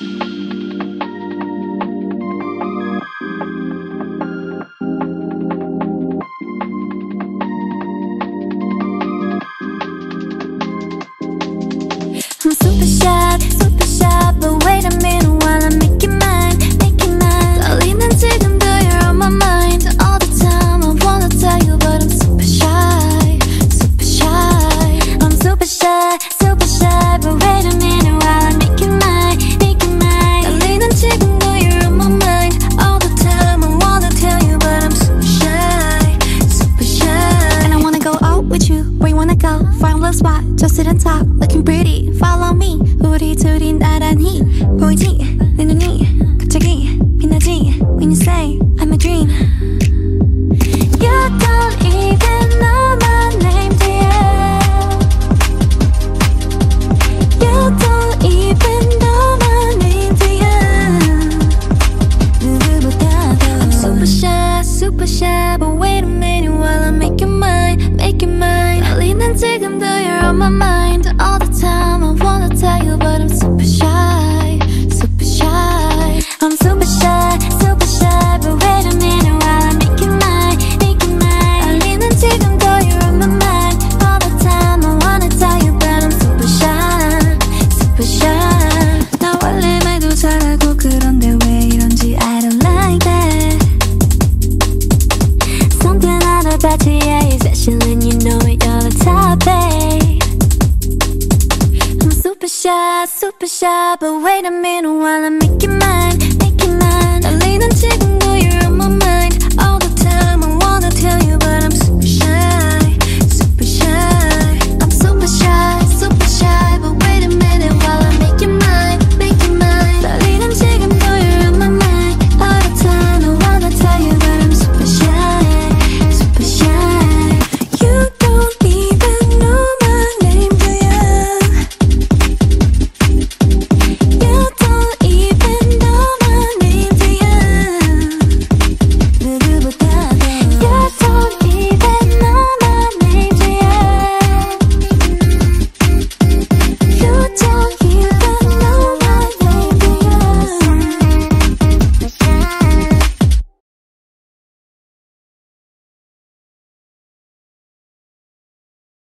I'm super shy, wanna go? Find a little spot Just sit and talk Looking pretty Follow me 우리 둘이 나란히 보이지? 내 눈이 갑자기 빛나지? When you say I'm a dream You don't even know my name dear You don't even know my name dear 누구보다도 I'm super shy, super shy But wait 지금도 you're on my mind All the time I wanna tell you But I'm super shy, super shy But wait a minute while I make it mine, make it mine 떨리는 지금도